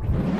Bye.